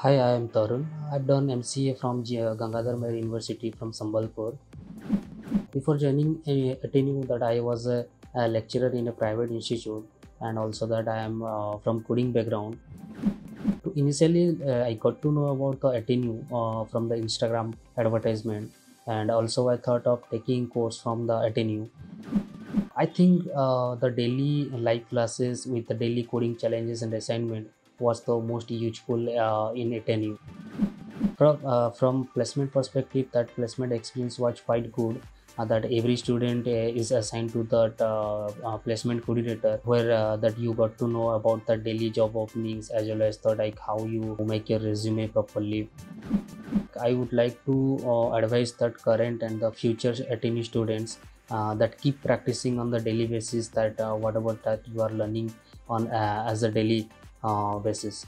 Hi, I am Tarun. I've done MCA from Gangadhar Meher University from Sambalpur. Before joining uh, AttainU, that I was a, a lecturer in a private institute, and also that I am uh, from coding background. Initially, uh, I got to know about the AttainU uh, from the Instagram advertisement, and also I thought of taking course from the AttainU. I think uh, the daily live classes with the daily coding challenges and assignment was the most useful uh, in AttainU. From, uh, from placement perspective, that placement experience was quite good. Uh, that every student uh, is assigned to that uh, uh, placement coordinator, where that you got to know about the daily job openings as well as the like how you make your resume properly. I would like to advise that current and the future AttainU students uh, that keep practicing on the daily basis that uh, whatever that you are learning on uh, as a daily basis